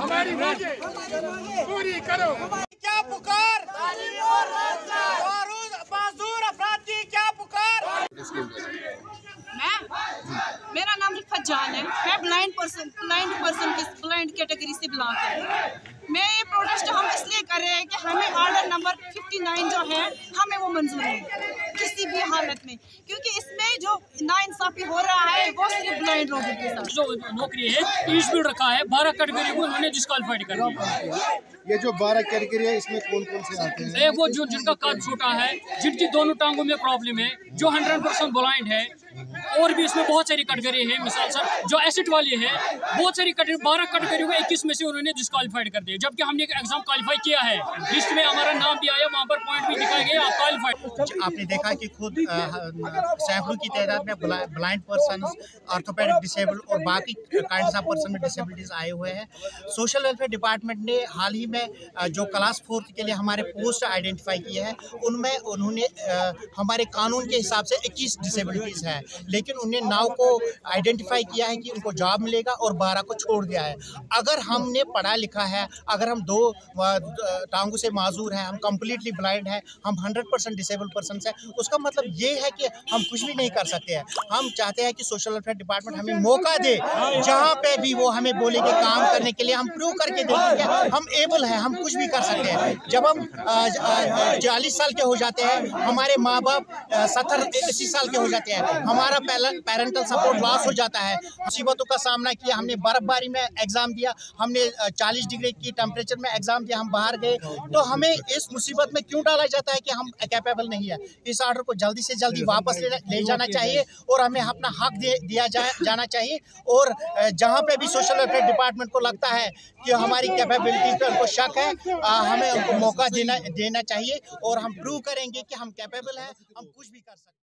हमारी मांगे पूरी करो। क्या पुकार? मजदूर अफराद की क्या पुकार? मैं? मेरा नाम रिफत जान है। मैं ब्लाइंड पर्सन ब्लाइंड पर्सन की ब्लाइंड कैटेगरी से बिलोंग करती हूँ। मैं ये प्रोटेस्ट हम इसलिए कर रहे हैं कि हमें ऑर्डर नंबर 59 जो है हमें वो मंजूर है किसी भी हालत में। क्योंकि इसमें जो नाइंसाफी हो रहा है वो सिर्फ़ ब्लाइंड लोगों के साथ। जो नौकरी है बिल रखा है बारह कैटेगरी को उन्होंने डिस्कालीफाइड कर। दिया ये जो बारह कैटेगरी है इसमें कौन कौन से आते हैं? वो जो जिनका कद छोटा है जिनकी दोनों टांगों में प्रॉब्लम है जो हंड्रेड परसेंट ब्लाइंड है और भी इसमें बहुत सारी कैटेगरी है, मिसाल सर जो एसिड वाली है, बहुत सारी कैटेगरी बारह कैटेगरी को इक्कीस में से उन्होंने डिस्कालीफाइड कर दिया जबकि हमने एक एग्ज़ाम क्वालिफाई किया है। लिस्ट में हमारा नाम भी आया, वहाँ पर पॉइंट भी दिखाए आप क्वालिफाइड आपने देखा कि खुद सैकड़ों की तादाद में ब्लाइंड पर्सन ऑर्थोपेडिक डिसेबल्ड और बाकी काइंड ऑफ़ पर्सन में डिसेबिलिटीज आए हुए हैं। सोशल वेलफेयर डिपार्टमेंट ने हाल ही में जो क्लास फोर्थ के लिए हमारे पोस्ट आइडेंटिफाई किए हैं, उनमें उन्होंने हमारे कानून के हिसाब से 21 डिसेबिलिटीज़ हैं। उन्हें नाव को आइडेंटिफाई किया है कि उनको जॉब मिलेगा और बारह को छोड़ दिया है। अगर हमने पढ़ा लिखा है, अगर हम दो टांगों से माजूर हैं, हम कम्प्लीटली ब्लाइंड हैं, हम हंड्रेड परसेंट डिसेबल पर्सन हैं, उसका मतलब ये है कि हम कुछ भी नहीं कर सकते हैं। हम चाहते हैं कि सोशल वेलफेयर डिपार्टमेंट हमें मौका दे, जहाँ पे भी वो हमें बोलेंगे काम करने के लिए, हम प्रूव करके देखेंगे हम एबल हैं, हम कुछ भी कर सकते हैं। जब हम चालीस साल के हो जाते हैं, हमारे माँ बाप सत्तर, अस्सी साल के हो जाते हैं, हमारा पेरेंटल सपोर्ट लॉस हो जाता है। मुसीबतों का सामना किया हमने बर्फबारी में एग्ज़ाम दिया हमने चालीस डिग्री की टेम्परेचर में एग्ज़ाम दिया हम बाहर गए। तो हमें इस मुसीबत में क्यों डाला जाता है कि हम कैपेबल नहीं है? इस ऑर्डर को जल्दी से जल्दी वापस ले, ले जाना चाहिए और हमें अपना हक दे, दिया जा, जाना चाहिए। और जहाँ पे भी सोशल वेलफेयर डिपार्टमेंट को लगता है कि हमारी कैपेबिलिटी पे उनको शक है अ, हमें उनको मौका देना देना चाहिए और हम प्रूव करेंगे कि हम कैपेबल हैं हम कुछ भी कर सकते हैं।